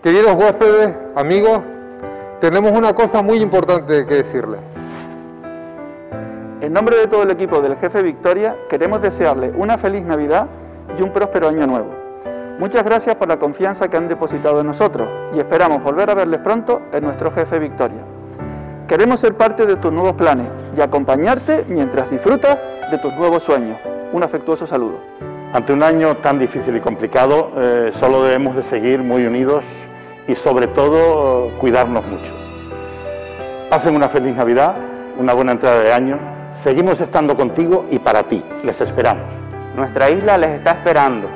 Queridos huéspedes, amigos, tenemos una cosa muy importante que decirles. En nombre de todo el equipo del Jefe Victoria, queremos desearle una feliz Navidad y un próspero año nuevo. Muchas gracias por la confianza que han depositado en nosotros y esperamos volver a verles pronto en nuestro Jefe Victoria. Queremos ser parte de tus nuevos planes y acompañarte mientras disfrutas de tus nuevos sueños. Un afectuoso saludo. Ante un año tan difícil y complicado, eh, solo debemos de seguir muy unidos y sobre todo cuidarnos mucho. Pasen una feliz Navidad, una buena entrada de año. Seguimos estando contigo y para ti. Les esperamos. Nuestra isla les está esperando.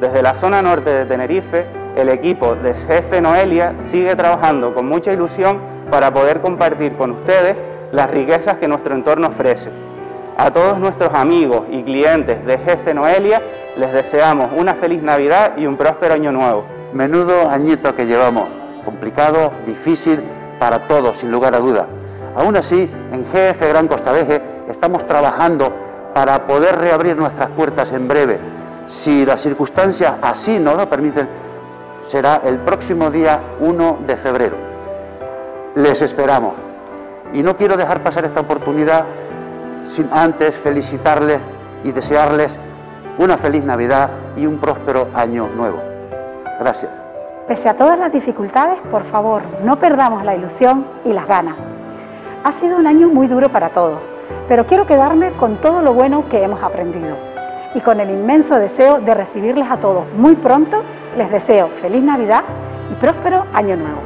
Desde la zona norte de Tenerife, el equipo de Jefe Noelia sigue trabajando con mucha ilusión para poder compartir con ustedes las riquezas que nuestro entorno ofrece. A todos nuestros amigos y clientes de Jefe Noelia les deseamos una feliz Navidad y un próspero año nuevo. Menudo añito que llevamos, complicado, difícil para todos, sin lugar a duda. Aún así, en GF Gran Costa Veje estamos trabajando para poder reabrir nuestras puertas en breve. Si las circunstancias así nos lo permiten, será el próximo día 1 de febrero. Les esperamos. Y no quiero dejar pasar esta oportunidad sin antes felicitarles y desearles una feliz Navidad y un próspero año nuevo. Gracias. Pese a todas las dificultades, por favor, no perdamos la ilusión y las ganas. Ha sido un año muy duro para todos, pero quiero quedarme con todo lo bueno que hemos aprendido. Y con el inmenso deseo de recibirles a todos muy pronto, les deseo feliz Navidad y próspero año nuevo.